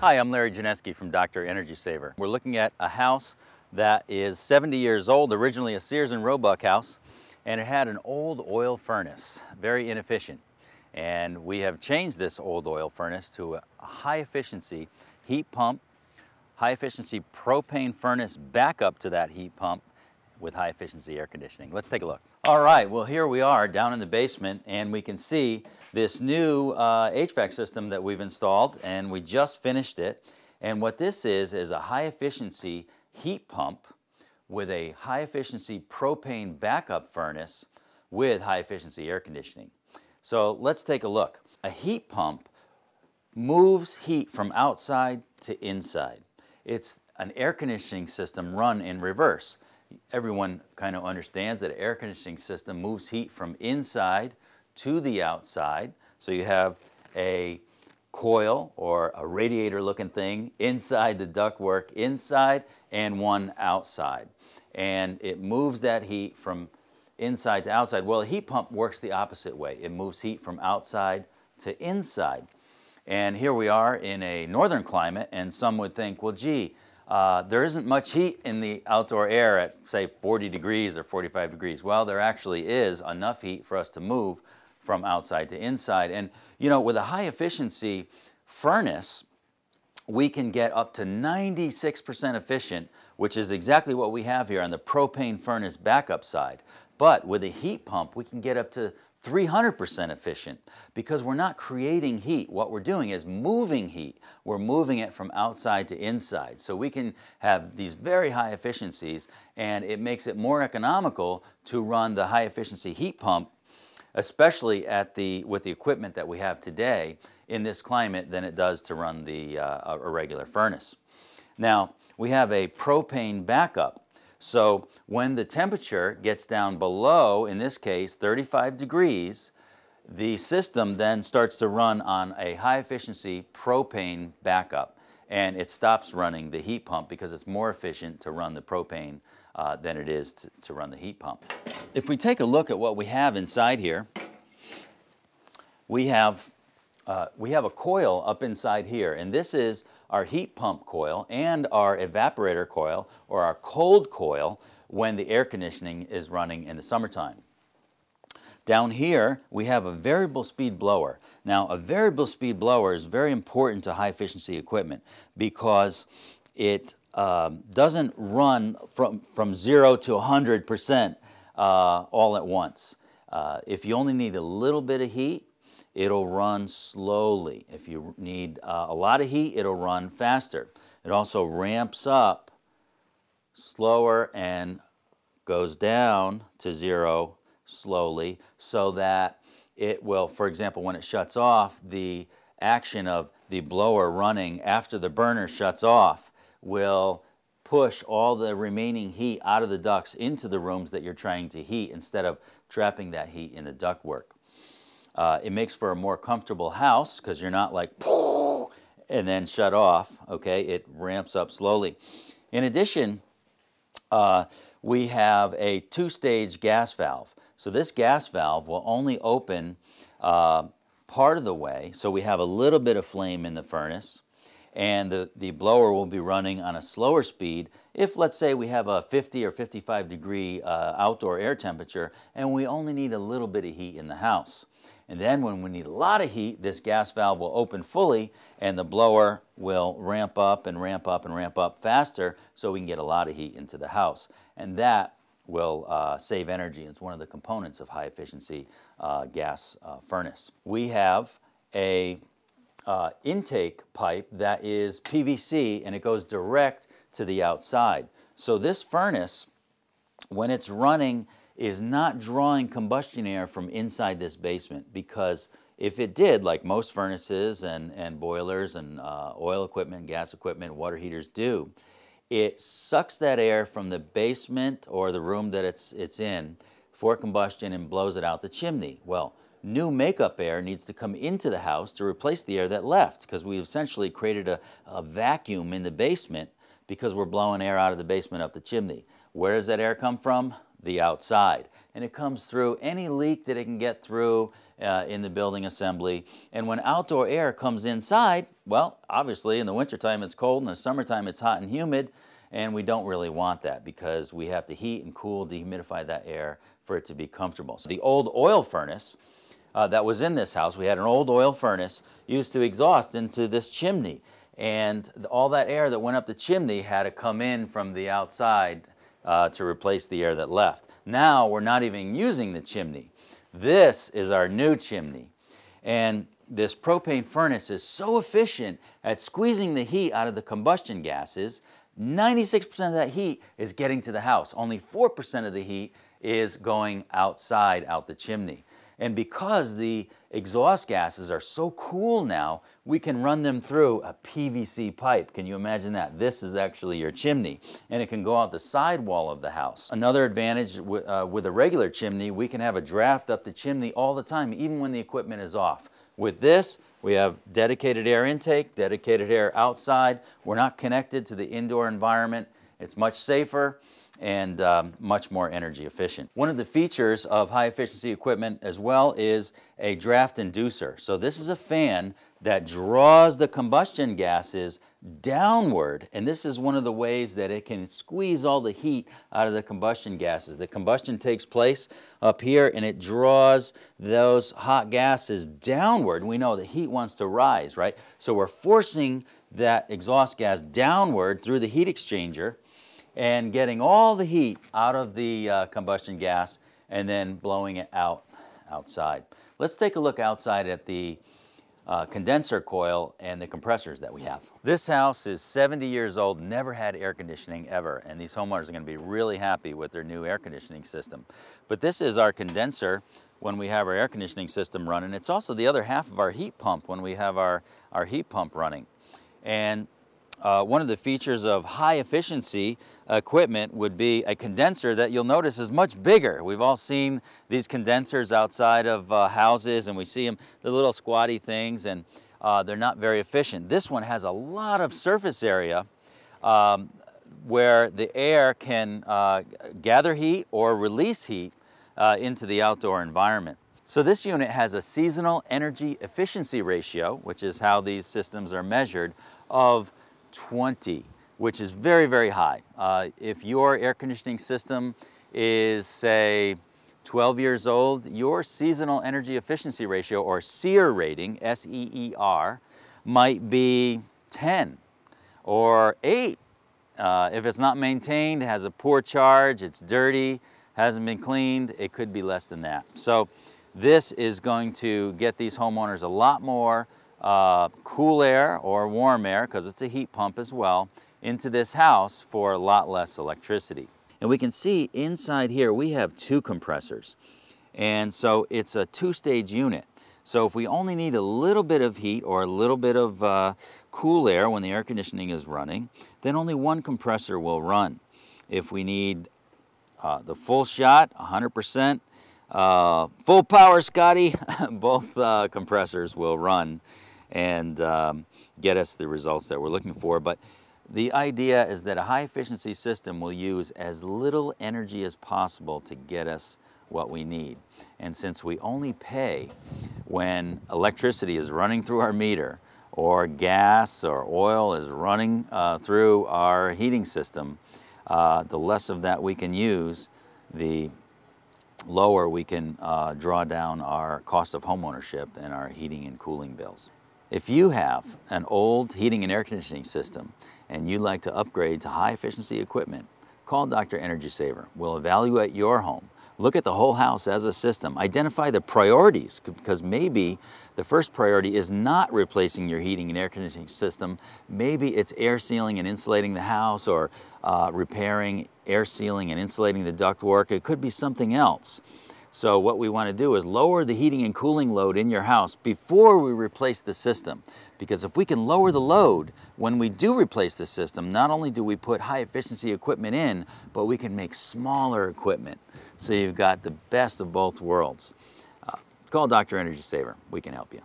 Hi, I'm Larry Janesky from Dr. Energy Saver. We're looking at a house that is 70 years old, originally a Sears and Roebuck house, and it had an old oil furnace, very inefficient. And we have changed this old oil furnace to a high efficiency heat pump, high efficiency propane furnace backup to that heat pump with high efficiency air conditioning. Let's take a look. All right, well here we are down in the basement and we can see this new uh, HVAC system that we've installed and we just finished it. And what this is, is a high efficiency heat pump with a high efficiency propane backup furnace with high efficiency air conditioning. So let's take a look. A heat pump moves heat from outside to inside. It's an air conditioning system run in reverse. Everyone kind of understands that an air conditioning system moves heat from inside to the outside. So you have a coil or a radiator looking thing inside the ductwork inside and one outside. And it moves that heat from inside to outside. Well, a heat pump works the opposite way. It moves heat from outside to inside. And here we are in a northern climate, and some would think, well, gee, uh, there isn't much heat in the outdoor air at, say, 40 degrees or 45 degrees. Well, there actually is enough heat for us to move from outside to inside. And, you know, with a high efficiency furnace, we can get up to 96% efficient, which is exactly what we have here on the propane furnace backup side. But with a heat pump, we can get up to 300% efficient because we're not creating heat. What we're doing is moving heat. We're moving it from outside to inside. So we can have these very high efficiencies and it makes it more economical to run the high efficiency heat pump, especially at the, with the equipment that we have today in this climate than it does to run the, uh, a regular furnace. Now, we have a propane backup. So when the temperature gets down below, in this case, 35 degrees, the system then starts to run on a high efficiency propane backup and it stops running the heat pump because it's more efficient to run the propane uh, than it is to, to run the heat pump. If we take a look at what we have inside here, we have, uh, we have a coil up inside here and this is our heat pump coil and our evaporator coil or our cold coil when the air conditioning is running in the summertime. Down here, we have a variable speed blower. Now, a variable speed blower is very important to high efficiency equipment because it um, doesn't run from, from zero to 100% uh, all at once. Uh, if you only need a little bit of heat, it'll run slowly. If you need uh, a lot of heat, it'll run faster. It also ramps up slower and goes down to zero slowly so that it will, for example, when it shuts off, the action of the blower running after the burner shuts off will push all the remaining heat out of the ducts into the rooms that you're trying to heat instead of trapping that heat in the ductwork. Uh, it makes for a more comfortable house because you're not like and then shut off, okay? It ramps up slowly. In addition, uh, we have a two-stage gas valve. So this gas valve will only open uh, part of the way, so we have a little bit of flame in the furnace, and the, the blower will be running on a slower speed if, let's say, we have a 50 or 55 degree uh, outdoor air temperature and we only need a little bit of heat in the house. And then when we need a lot of heat, this gas valve will open fully and the blower will ramp up and ramp up and ramp up faster so we can get a lot of heat into the house. And that will uh, save energy. It's one of the components of high efficiency uh, gas uh, furnace. We have a uh, intake pipe that is PVC and it goes direct to the outside. So this furnace, when it's running is not drawing combustion air from inside this basement because if it did, like most furnaces and, and boilers and uh, oil equipment, gas equipment, water heaters do, it sucks that air from the basement or the room that it's, it's in for combustion and blows it out the chimney. Well, new makeup air needs to come into the house to replace the air that left because we essentially created a, a vacuum in the basement because we're blowing air out of the basement up the chimney. Where does that air come from? The outside. And it comes through any leak that it can get through uh, in the building assembly. And when outdoor air comes inside, well, obviously in the wintertime it's cold, in the summertime it's hot and humid, and we don't really want that because we have to heat and cool, dehumidify that air for it to be comfortable. So the old oil furnace uh, that was in this house, we had an old oil furnace used to exhaust into this chimney. And all that air that went up the chimney had to come in from the outside uh, to replace the air that left. Now we're not even using the chimney. This is our new chimney. And this propane furnace is so efficient at squeezing the heat out of the combustion gases, 96% of that heat is getting to the house. Only 4% of the heat is going outside, out the chimney. And because the exhaust gases are so cool now, we can run them through a PVC pipe. Can you imagine that? This is actually your chimney, and it can go out the side wall of the house. Another advantage uh, with a regular chimney, we can have a draft up the chimney all the time, even when the equipment is off. With this, we have dedicated air intake, dedicated air outside. We're not connected to the indoor environment. It's much safer and um, much more energy efficient. One of the features of high efficiency equipment as well is a draft inducer. So this is a fan that draws the combustion gases downward and this is one of the ways that it can squeeze all the heat out of the combustion gases. The combustion takes place up here and it draws those hot gases downward. We know the heat wants to rise, right? So we're forcing that exhaust gas downward through the heat exchanger and getting all the heat out of the uh, combustion gas and then blowing it out outside. Let's take a look outside at the uh, condenser coil and the compressors that we have. This house is 70 years old, never had air conditioning ever, and these homeowners are going to be really happy with their new air conditioning system. But this is our condenser when we have our air conditioning system running. It's also the other half of our heat pump when we have our, our heat pump running. And uh, one of the features of high efficiency equipment would be a condenser that you'll notice is much bigger. We've all seen these condensers outside of uh, houses and we see them, the little squatty things, and uh, they're not very efficient. This one has a lot of surface area um, where the air can uh, gather heat or release heat uh, into the outdoor environment. So this unit has a seasonal energy efficiency ratio, which is how these systems are measured, of 20, which is very, very high. Uh, if your air conditioning system is, say, 12 years old, your seasonal energy efficiency ratio, or SEER rating, S-E-E-R, might be 10 or 8. Uh, if it's not maintained, has a poor charge, it's dirty, hasn't been cleaned, it could be less than that. So this is going to get these homeowners a lot more uh, cool air or warm air, because it's a heat pump as well, into this house for a lot less electricity. And we can see inside here we have two compressors. And so it's a two-stage unit. So if we only need a little bit of heat or a little bit of uh, cool air when the air conditioning is running, then only one compressor will run. If we need uh, the full shot, 100%, uh, full power, Scotty, both uh, compressors will run and um, get us the results that we're looking for. But the idea is that a high efficiency system will use as little energy as possible to get us what we need. And since we only pay when electricity is running through our meter or gas or oil is running uh, through our heating system, uh, the less of that we can use, the lower we can uh, draw down our cost of homeownership and our heating and cooling bills. If you have an old heating and air conditioning system and you'd like to upgrade to high efficiency equipment, call Dr. Energy Saver. We'll evaluate your home, look at the whole house as a system, identify the priorities because maybe the first priority is not replacing your heating and air conditioning system. Maybe it's air sealing and insulating the house or uh, repairing air sealing and insulating the ductwork. It could be something else. So what we want to do is lower the heating and cooling load in your house before we replace the system. Because if we can lower the load when we do replace the system, not only do we put high efficiency equipment in, but we can make smaller equipment. So you've got the best of both worlds. Uh, call Dr. Energy Saver. We can help you.